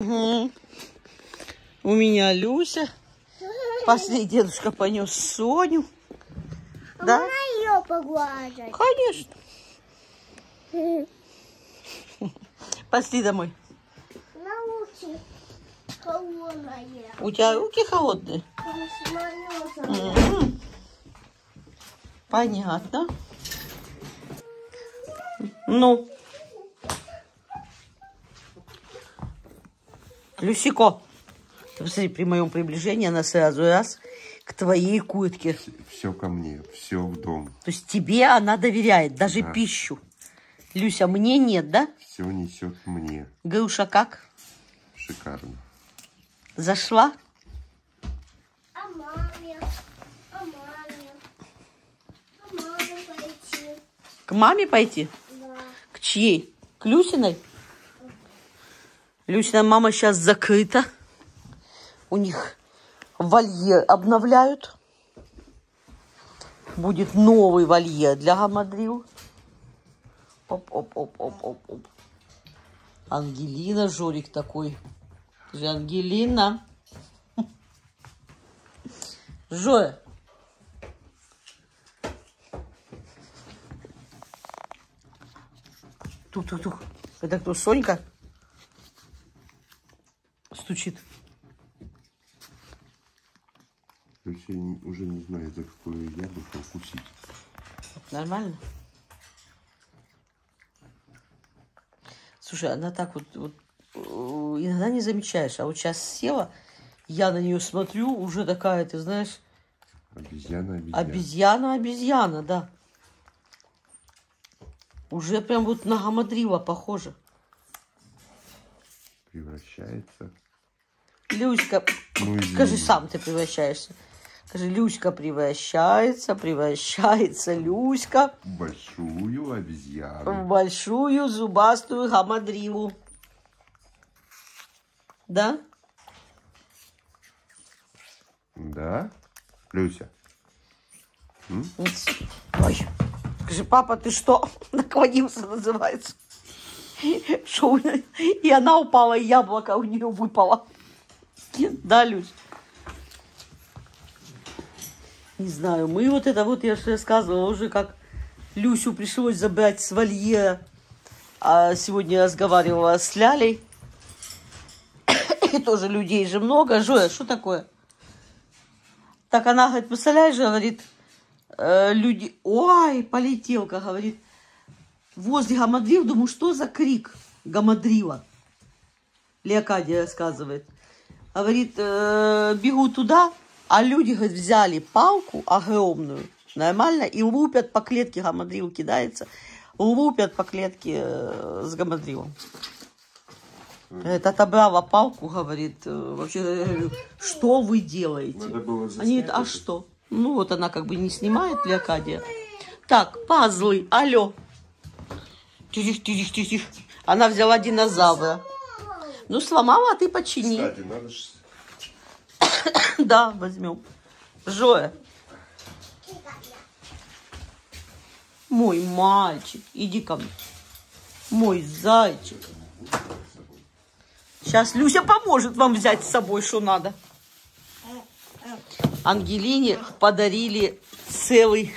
У меня Люся. После дедушка понес Соню. А Да? можно ее погладить? Конечно. Пошли домой. Научи. Холодная. У тебя руки холодные? Понятно. Ну. Люсико. Посмотри, при моем приближении она сразу раз к твоей куртке. Все ко мне, все в дом. То есть тебе она доверяет, даже Да. пищу. Люся, мне нет, да? Все несет мне. Груша как? Шикарно. Зашла? А маме? А маме? А маме пойти? К маме пойти? Да. К чьей? К Люсиной? Люсина мама сейчас закрыта. У них вольер обновляют. Будет новый вольер для гамадрил. Оп-оп-оп-оп-оп-оп. Ангелина, Жорик такой. Ангелина. Жоя. Тук-тук-тук. Это кто, Сонька? Стучит. Не- уже не знаю, за какое яблоко укусить. Нормально? Слушай, она так вот, вот э, иногда не замечаешь, а вот сейчас села, я на нее смотрю, уже такая, ты знаешь, Обезьяна, обезьяна. обезьяна, обезьяна, да. Уже прям вот на гамадрила похоже. Превращается. Люська, Ну, скажи сам, ты превращаешься. Скажи, Люська превращается, превращается, Люська. в Большую в обезьяну. большую зубастую гамадрилу. Да? Да? Люся, Ой. Скажи, папа, ты что? Наклонился, называется. Что у неё- И она упала, и яблоко у нее выпало. Да, Люсь? Не знаю, мы вот это вот, я же рассказывала уже, как Люсю пришлось забрать с вольера. А сегодня разговаривала с Лялей. И тоже людей же много. Жоя, что такое? Так она говорит, представляешь, говорит, э, люди, ой, полетелка, говорит, возле Гамадрил, думаю, что за крик Гамадрила? Леокадия рассказывает. Говорит, э, бегу туда, а люди, говорит, взяли палку огромную, нормально, и лупят по клетке, Гамадрил кидается, лупят по клетке э, с Гамадрилом. Говорит, отобрала палку, говорит, э, вообще, я говорю, что вы делаете? Они говорят, а что? Ну, вот она как бы не снимает Леокадия. Так, пазлы, алло. Тихо, тихо, тихо. Она взяла динозавра. Ну, сломала, а ты почини. Кстати, надо ж... Да, возьмем. Жоя. Мой мальчик, иди ко мне. Мой зайчик. Сейчас Люся поможет вам взять с собой, что надо. Ангелине подарили целый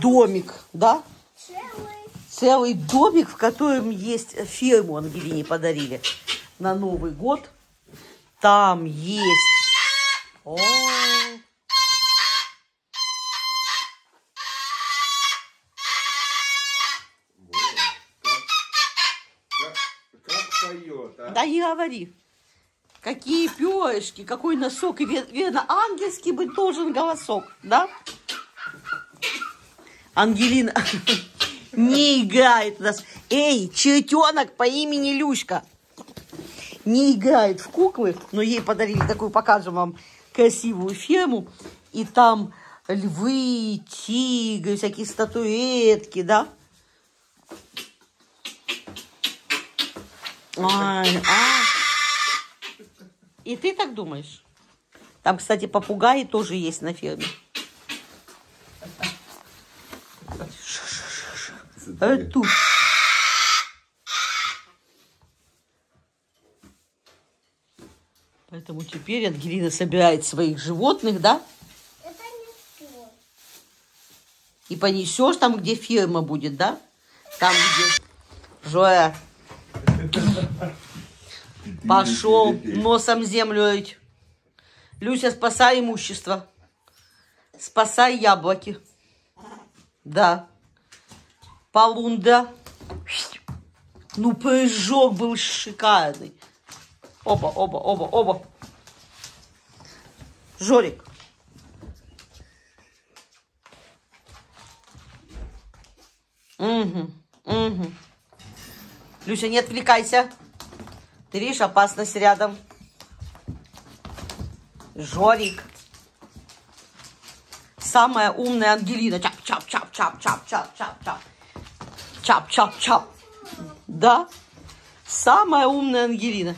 домик, да? Целый. Целый домик, в котором есть ферму Ангелине подарили на Новый год. Там есть... О, да не говори. Какие перышки, какой носок. И ве- верно, ангельский быть должен голосок, да? Ангелина не играет нас. Эй, чертенок по имени Люська. Не играет в куклы, но ей подарили такую, покажем вам, красивую ферму. И там львы, тигры, всякие статуэтки, да? Ай, а. И ты так думаешь? Там, кстати, попугаи тоже есть на ферме. Э, Поэтому теперь Ангелина собирает своих животных, да? Это не все. И понесешь там, где фирма будет, да? Там, где... Жоя, пошел носом землю рыть. Люся, спасай имущество. Спасай яблоки. Да. Полунда. Ну, прыжок был шикарный. Оба, оба, оба, оба. Жорик. Угу, угу. Люся, не отвлекайся. Ты видишь, опасность рядом. Жорик. Самая умная Ангелина. Чап-чап-чап-чап-чап-чап-чап. Чап-чап-чап. Да? Самая умная Ангелина.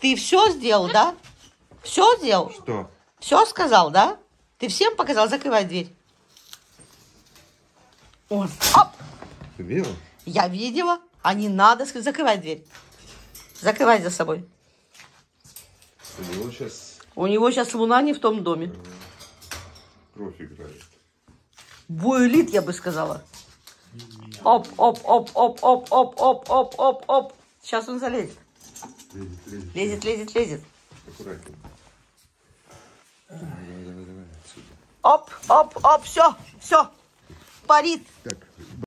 Ты все сделал, да? Все сделал? Что? Все сказал, да? Ты всем показал? Закрывай дверь. Ой, оп! Ты видел? Я видела, а не надо закрывать дверь. Закрывай за собой. У него сейчас У него сейчас луна не в том доме. кровь играет. Буэлит, я бы сказала. Оп, оп, оп, оп, оп, оп, оп, оп, оп, оп. Сейчас он залезет. Лезет, лезет. Лезет, лезет, лезет. Аккуратнее. Давай, давай, давай, отсюда. Оп, оп, оп, все, все. Парит. Так,